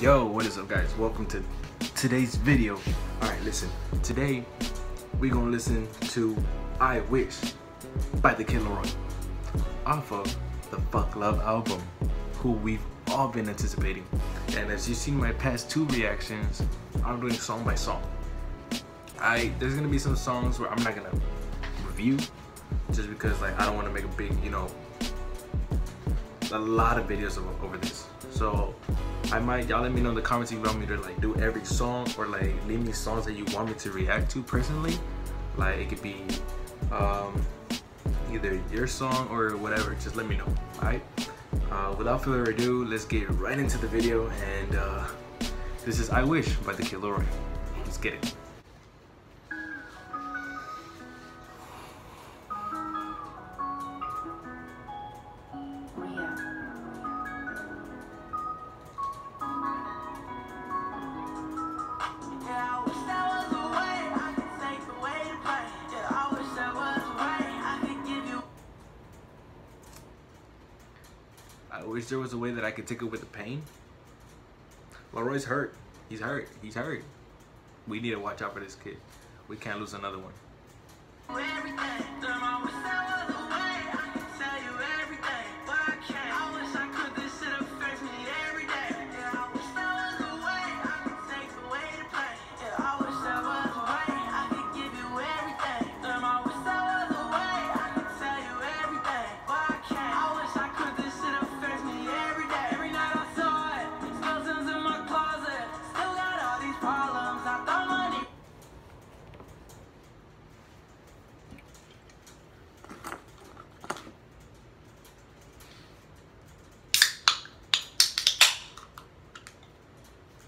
Yo, what is up guys? Welcome to today's video. Alright, listen. Today, we're gonna listen to I Wish by the Kid LAROI off of the Fuck Love album, who we've all been anticipating. And as you've seen my past two reactions, I'm doing song by song. I There's gonna be some songs where I'm not gonna review, just because like I don't wanna make a big, you know, a lot of videos over this. So I might y'all let me know in the comments if you want me to like do every song or like leave me songs that you want me to react to personally. Like it could be um, either your song or whatever. Just let me know. Alright. Uh, without further ado, let's get right into the video and uh, this is I Wish by the Kid. Let's get it. Wish there was a way that I could take away the pain. LAROI's hurt. He's hurt. He's hurt. We need to watch out for this kid. We can't lose another one.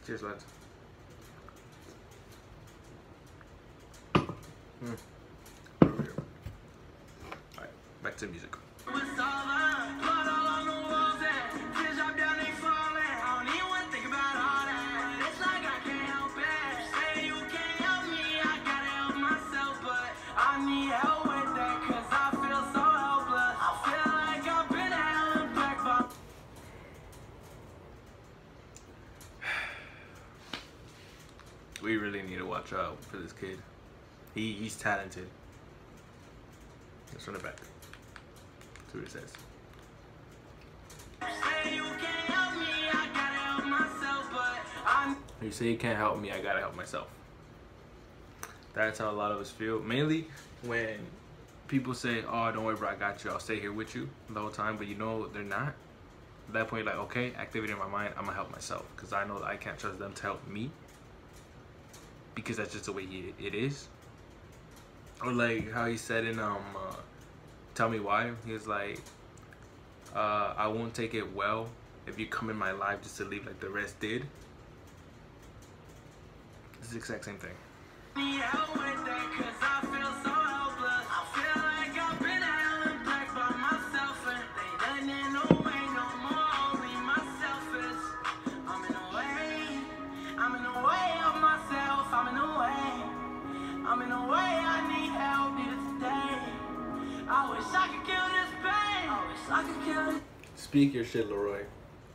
Cheers, lads. Mm. Back to music. Watch out for this kid. He he's talented. Let's run it back. See what it says. You say you can't help me, I gotta help myself. That's how a lot of us feel. Mainly when people say, oh, don't worry, bro, I got you. I'll stay here with you the whole time. But you know they're not. At that point, like, okay, activating my mind, I'm gonna help myself. Because I know that I can't trust them to help me because that's just the way he, it is. Or like how he said in um, uh, "Tell Me Why," he was like, uh, "I won't take it well if you come in my life just to leave like the rest did." It's the exact same thing. Speak your shit, LAROI.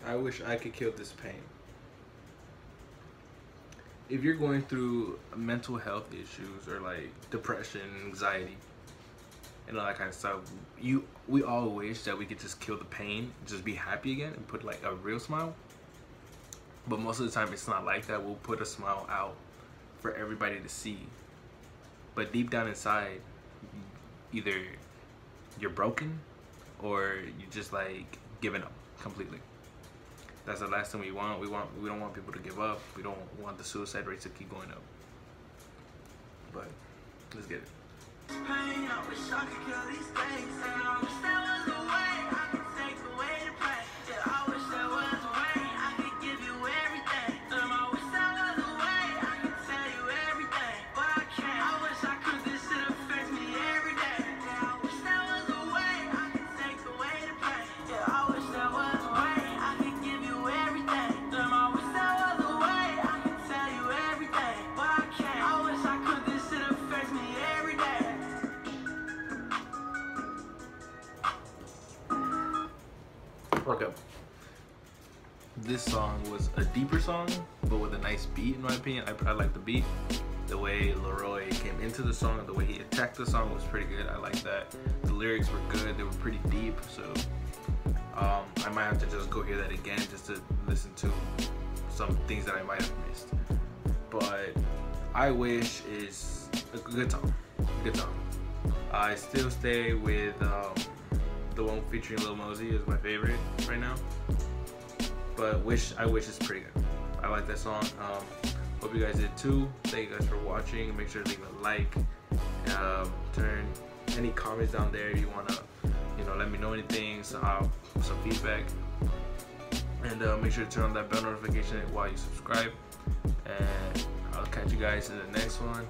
I wish I could kill this pain. If you're going through mental health issues or like depression, anxiety, and all that kind of stuff, you we all wish that we could just kill the pain, just be happy again, and put like a real smile. But most of the time, it's not like that. We'll put a smile out for everybody to see. But deep down inside, either you're broken or you just like giving up completely. That's the last thing we want. We want we don't want people to give up. We don't want the suicide rates to keep going up. But let's get it. This song was a deeper song, but with a nice beat, in my opinion. I, I like the beat. The way LAROI came into the song, the way he attacked the song was pretty good. I like that. The lyrics were good. They were pretty deep. So um, I might have to just go hear that again just to listen to some things that I might have missed. But I Wish is a good song. Good song. I still stay with um, the one featuring Lil Mosey is my favorite right now. But Wish I Wish is pretty good. I like that song. Um, hope you guys did too. Thank you guys for watching. Make sure to leave a like. Um, turn any comments down there if you wanna, you know, let me know anything, so, uh, some feedback. And uh, make sure to turn on that bell notification while you subscribe. And I'll catch you guys in the next one.